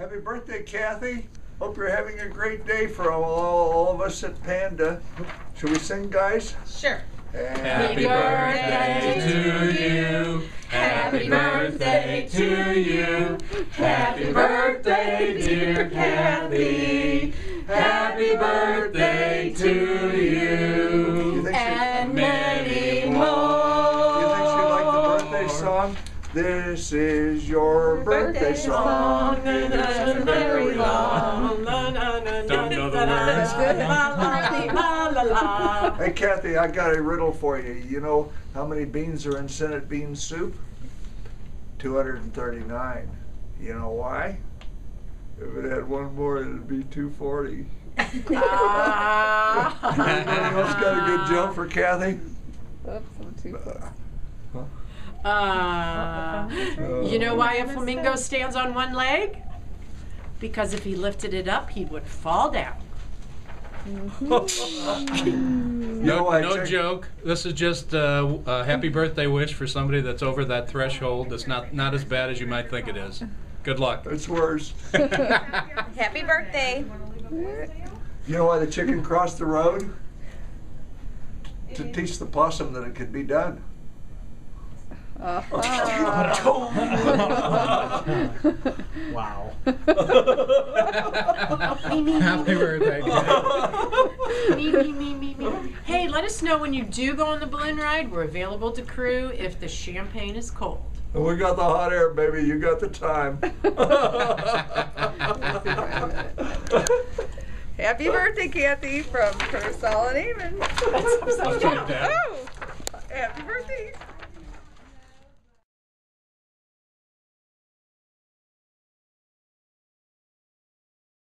Happy birthday, Cathy. Hope you're having a great day for all, all of us at Panda. Should we sing, guys? Sure. Happy birthday to you. Happy birthday to you. Happy birthday, dear Cathy. Happy birthday to You you. think she, And many you think she liked the birthday song? This is your birthday song. It isn't very long. Don't know the words. Hey, Cathy, I got a riddle for you. You know how many beans are in Senate bean soup? 239. You know why? If it had one more, it'd be 240. Anybody else got a good joke for Cathy? Oops, I'm too close. Uh, you know why a flamingo stands on one leg? Because if he lifted it up, he would fall down. No, I no checked- joke. This is just uh, a happy birthday wish for somebody that's over that threshold. That's not not as bad as you might think it is. Good luck. It's worse. Happy birthday. You know why the chicken crossed the road? To teach the possum that it could be done. Uh-huh. wow. Happy birthday. me, me, me, me, me. Hey, let us know when you do go on the balloon ride. We're available to crew if the champagne is cold. We got the hot air, baby. You got the time. Happy birthday, Cathy, from Purcell and Amen. Okay, Dad. Oh.